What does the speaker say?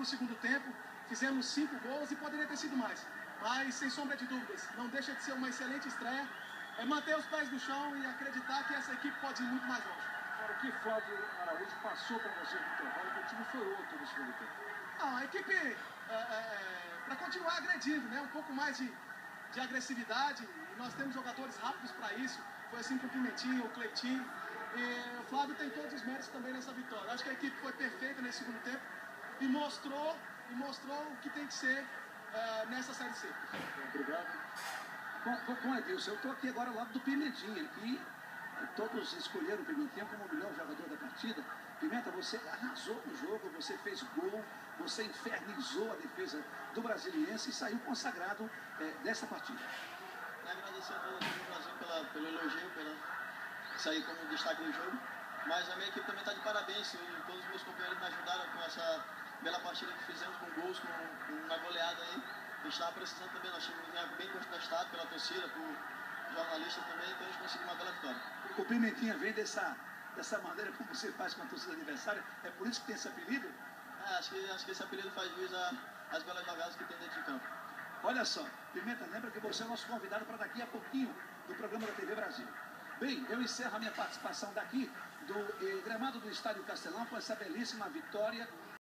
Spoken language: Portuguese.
para o segundo tempo, fizemos cinco gols e poderia ter sido mais. Mas, sem sombra de dúvidas, não deixa de ser uma excelente estreia. É manter os pés no chão e acreditar que essa equipe pode ir muito mais longe. O que Flávio Araújo passou para você no intervalo, que o time foi outro no segundo tempo? Não, a equipe, é, é, é para continuar agredindo, né? um pouco mais de, de agressividade, e nós temos jogadores rápidos para isso. Foi assim com o Pimentinho, o Cleitinho. E o Flávio tem todos os méritos também nessa vitória. Acho que a equipe foi perfeita nesse segundo tempo e mostrou, e mostrou o que tem que ser uh, nessa Série C. Obrigado. Bom, bom Edilson, eu estou aqui agora ao lado do Pimentinha, que todos escolheram o Pimentinha como o melhor jogador da partida. Pimenta, você arrasou no jogo, você fez gol, você infernizou a defesa do Brasiliense e saiu consagrado é, dessa partida. Agradecer ao Brasil pela, pelo elogio, pela sair como destaque do jogo. Mas a minha equipe também está de parabéns. Eu, todos os meus companheiros me ajudaram com essa bela partida que fizemos com gols, com, com uma goleada aí. A gente estava precisando também, nós tínhamos bem contestado pela torcida, por jornalistas também, então a gente conseguiu uma bela vitória. O Pimentinha vem dessa, dessa maneira como você faz com a torcida adversária, é por isso que tem esse apelido? É, acho, que, acho que esse apelido faz jus às belas jogadas que tem dentro de campo. Olha só, Pimenta, lembra que você é nosso convidado para daqui a pouquinho do programa da TV Brasil. Bem, eu encerro a minha participação daqui do eh, gramado do Estádio Castelão com essa belíssima vitória